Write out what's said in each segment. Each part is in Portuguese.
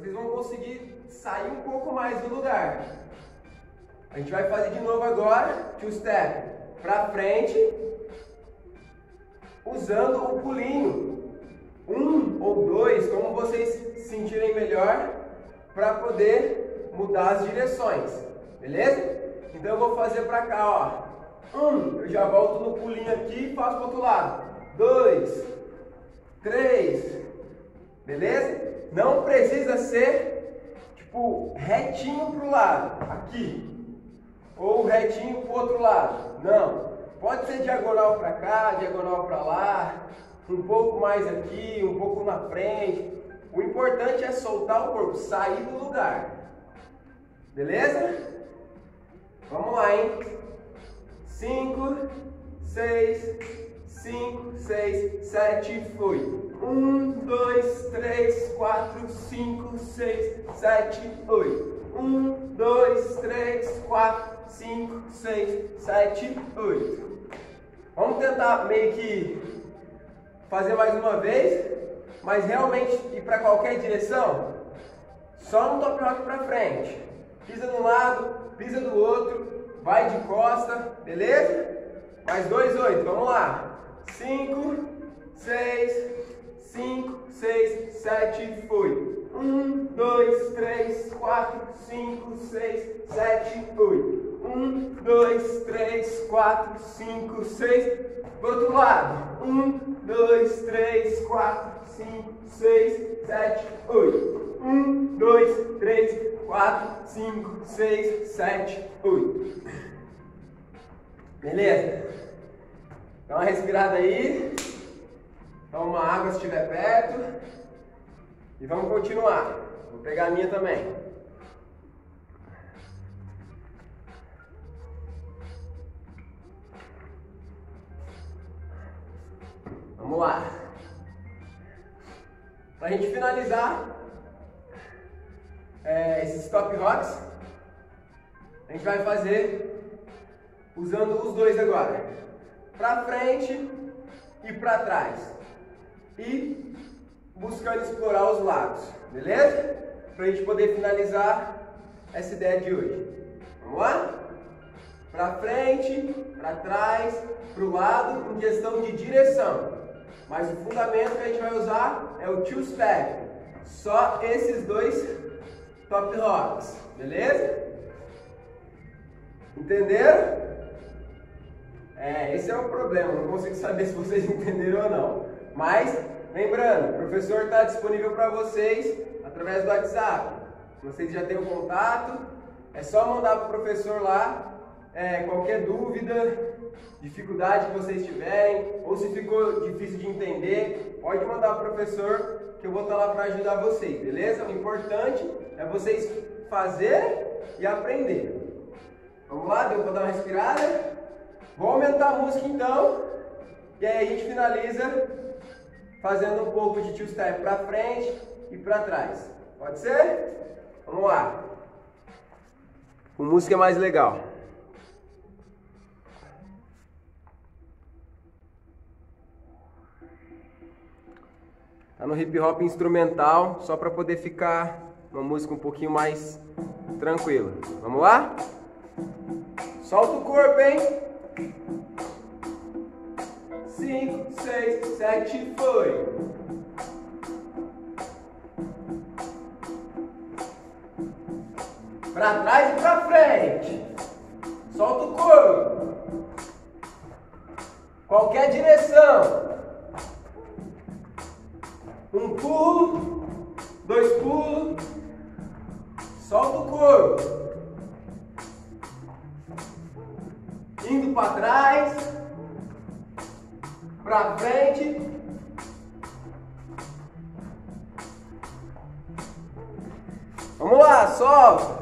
vocês vão conseguir sair um pouco mais do lugar. A gente vai fazer de novo agora, two step, para frente, usando o pulinho. Um ou dois, como vocês sentirem melhor, para poder mudar as direções, beleza? Então eu vou fazer para cá, ó. Um, eu já volto no pulinho aqui e faço para outro lado. Dois, três, beleza? Não precisa ser tipo retinho pro lado, aqui, ou retinho pro outro lado. Não, pode ser diagonal para cá, diagonal para lá, um pouco mais aqui, um pouco na frente. O importante é soltar o corpo, sair do lugar. Beleza? Vamos lá, hein? 5, 6, 5, 6, 7, foi. 1, 2, 3, 4, 5, 6, 7, 8. 1, 2, 3, 4, 5, 6, 7, 8. Vamos tentar meio que fazer mais uma vez, mas realmente ir para qualquer direção. Só no top rock para frente. Pisa de um lado, pisa do outro, vai de costa, beleza? Mais dois, oito, vamos lá. Cinco, seis, cinco, seis, sete, foi. Um, dois, três, quatro, cinco, seis, sete, oito. Um, dois, três, quatro, cinco, seis. Do outro lado. Um, dois, três, quatro, cinco, seis, sete, oito. Um, dois, três, quatro, cinco, seis, sete, oito. Beleza? Dá uma respirada aí. Toma uma água se estiver perto. E vamos continuar. Vou pegar a minha também. Vamos lá. Para a gente finalizar é, esses top rocks, a gente vai fazer usando os dois agora. Para frente e para trás. E buscando explorar os lados, beleza? Para a gente poder finalizar essa ideia de hoje. Vamos lá? Para frente, para trás, para o lado, em questão de direção. Mas o fundamento que a gente vai usar é o two step. Só esses dois top rocks, beleza? Entenderam? É, esse é o problema, não consigo saber se vocês entenderam ou não. Mas, lembrando, o professor está disponível para vocês através do WhatsApp. Vocês já têm o contato, é só mandar para o professor lá é, qualquer dúvida, dificuldade que vocês tiverem, ou se ficou difícil de entender, pode mandar para o professor que eu vou estar lá para ajudar vocês, beleza? O importante é vocês fazerem e aprender. Vamos lá, deu para dar uma respirada? Vou aumentar a música então, e aí a gente finaliza fazendo um pouco de two step para frente e para trás. Pode ser? Vamos lá. Com música é mais legal. Tá no hip hop instrumental, só para poder ficar uma música um pouquinho mais tranquila. Vamos lá? Solta o corpo, hein? 5, 6, 7, foi. Para trás e para frente. Solta o corpo. Qualquer direção. Um pulo, dois pulos, solta o corpo. Indo para trás, para frente. Vamos lá, solta.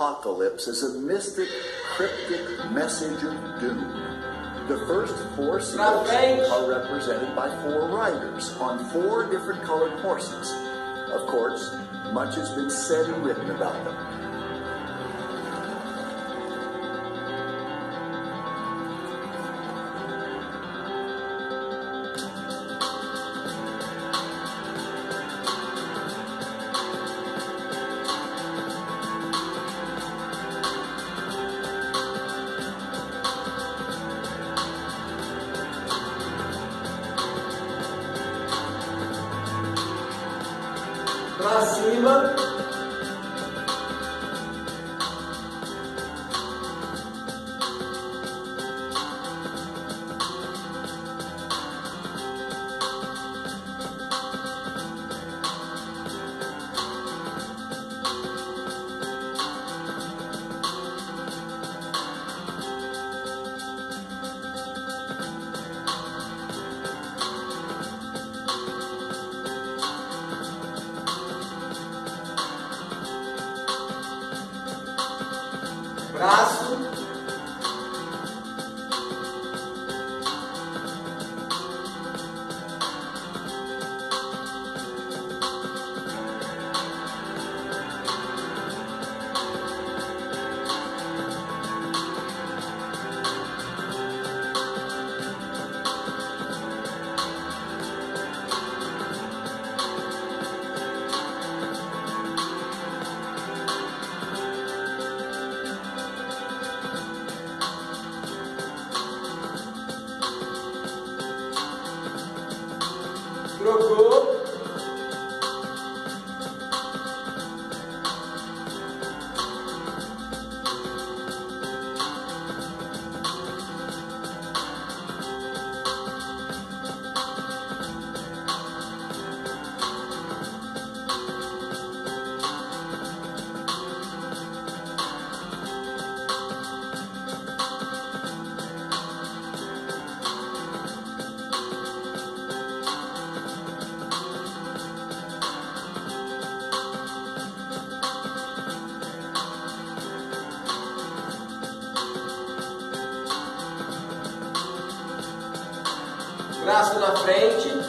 Apocalypse is a mystic, cryptic message of doom. The first four seals are represented by four riders on four different colored horses. Of course, much has been said and written about them. Pra Braço na frente.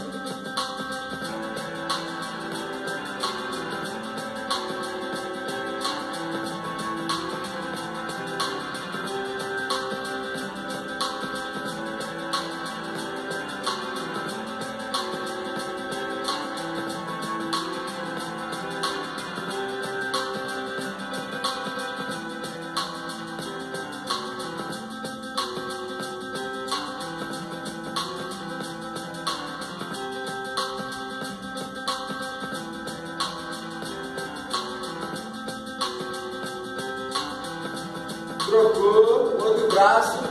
Trocou. Outro braço.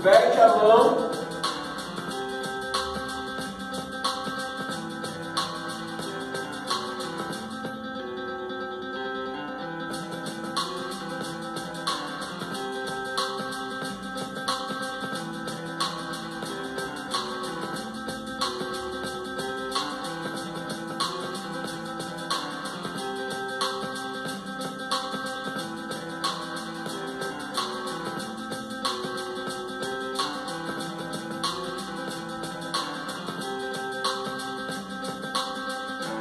Inverte a mão.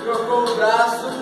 trocou o braço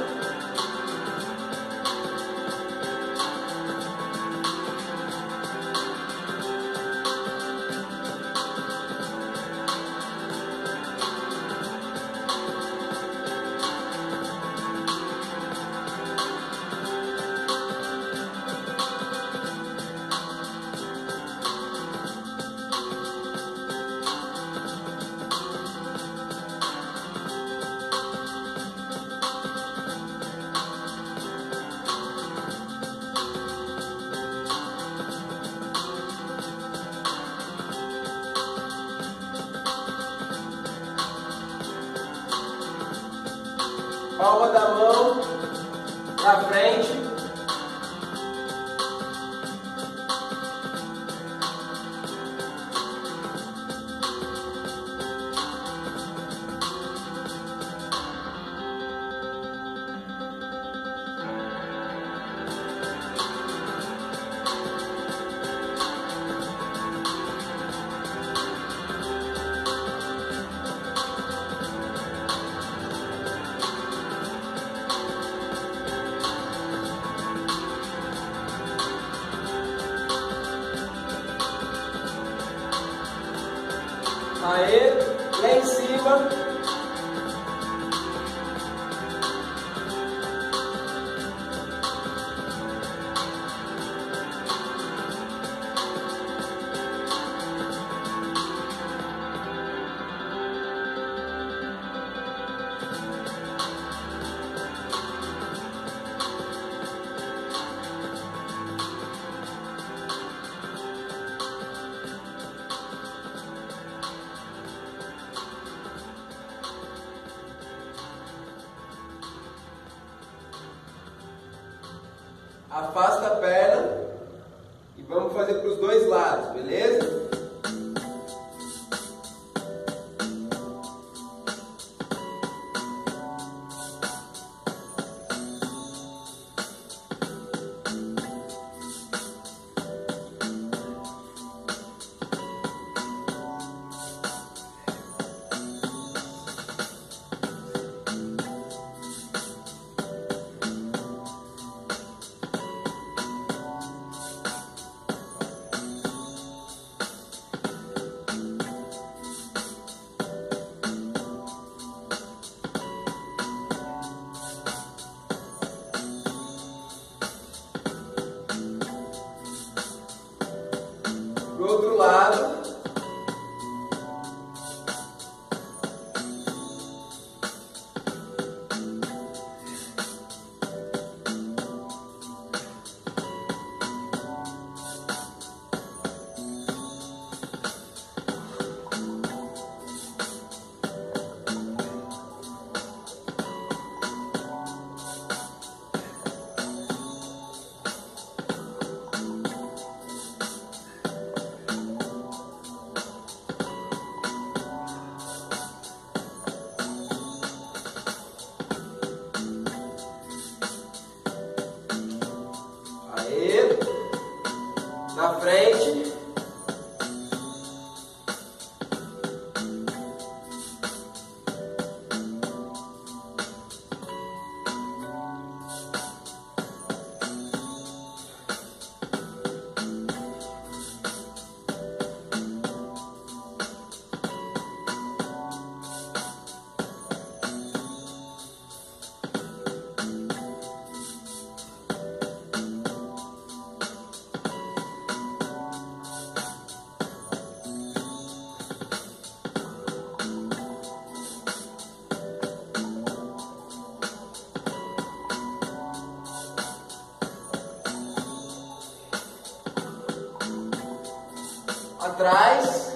atrás.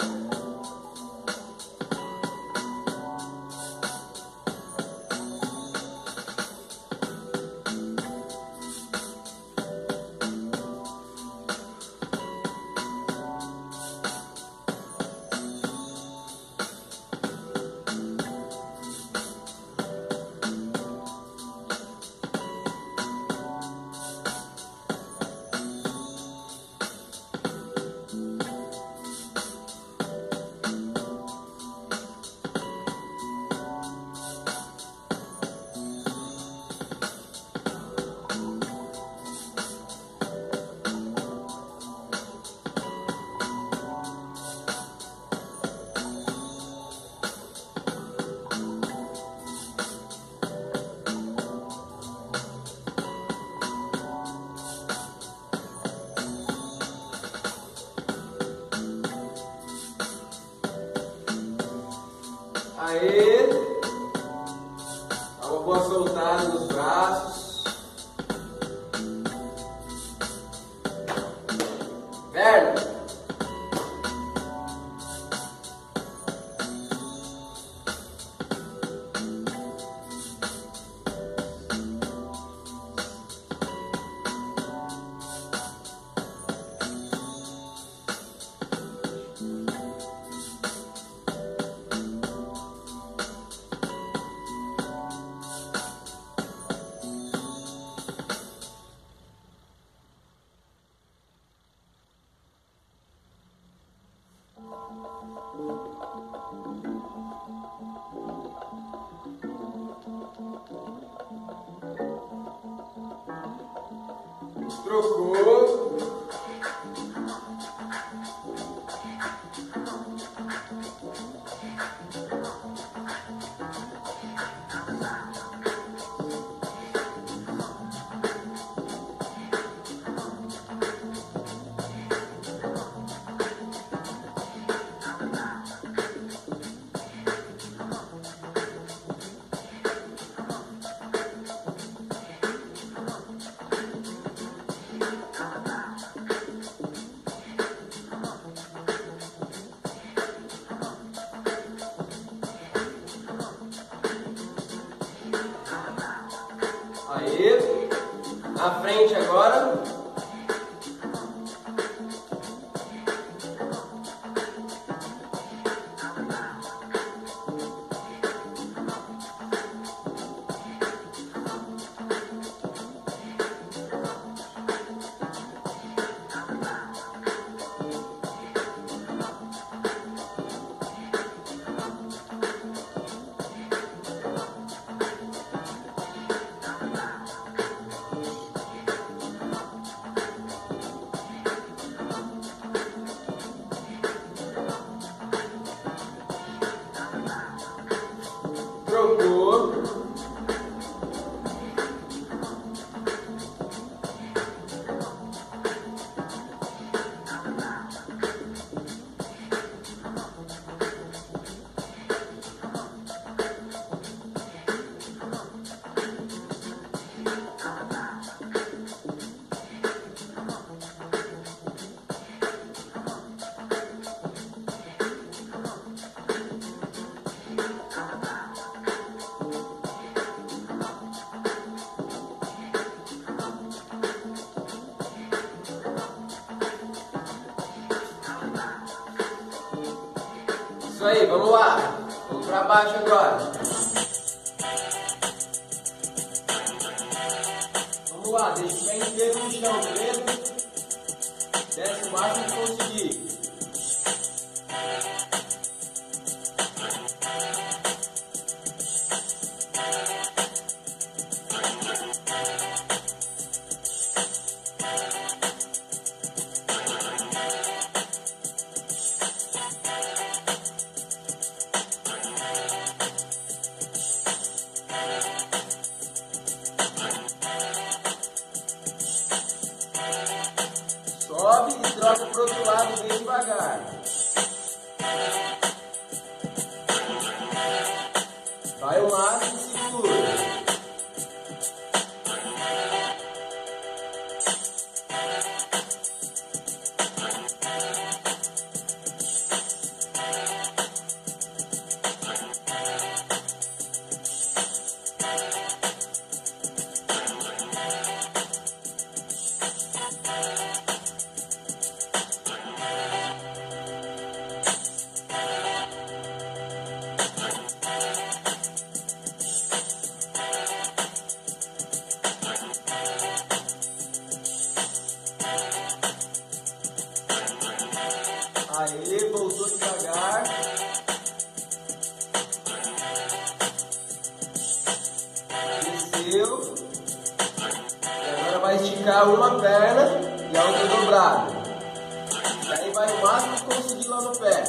Aê! Trocou. Aí, aí, vamos lá. Vamos para baixo agora. Vamos lá, deixa o pé inteiro no chão, beleza? Desce o máximo que conseguir. A outra dobrada. E aí vai o máximo que conseguir lá no pé.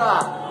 Dá uma